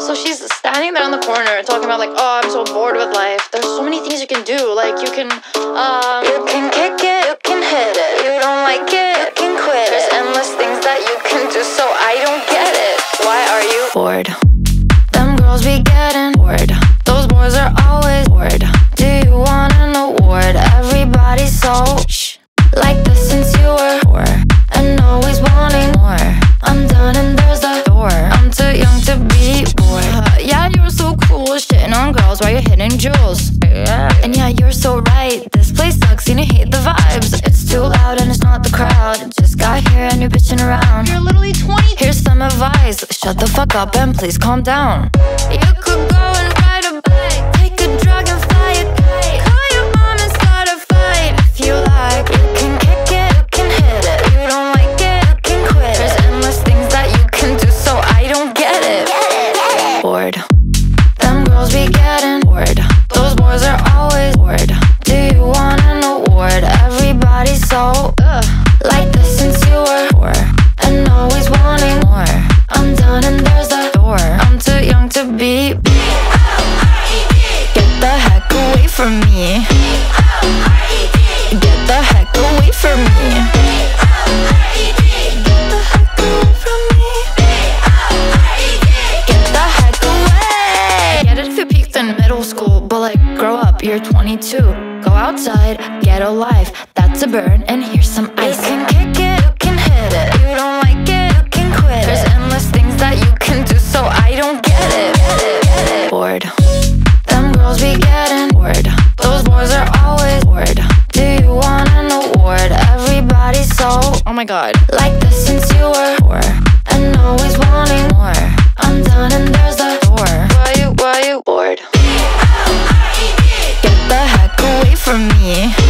So she's standing there in the corner talking about like, oh, I'm so bored with life. There's so many things you can do. Like you can, um, You can kick it, you can hit it. You don't like it, you can quit it. There's endless things that you can do, so I don't get it. Why are you bored? Them girls be getting bored. Those boys are always bored. Do you want an award? Everybody's so shh. So right. This place sucks and you hate the vibes. It's too loud and it's not the crowd. Just got here and you're bitching around. You're literally 20. Here's some advice. Shut the fuck up and please calm down. You could go and ride a bike, take a drug and fly a kite. Call your mom and start a fight if you like. You can kick it, you can hit it. You don't like it, you can quit. There's endless things that you can do, so I don't get it. Bored. Them girls be getting bored. From me. Get the heck away from me. Get the heck away from me. Get the heck away. Get it if you peaked in middle school, but like grow up, you're 22. Go outside, get a life. That's a burn, and here's some ice. Bored. Those boys are always bored. Do you want an award? Everybody's so oh my god, like this since you were four, and always wanting more. I'm done and there's the door. Why you, why you bored? Get the heck away from me.